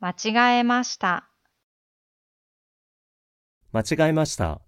間違えました。間違えました。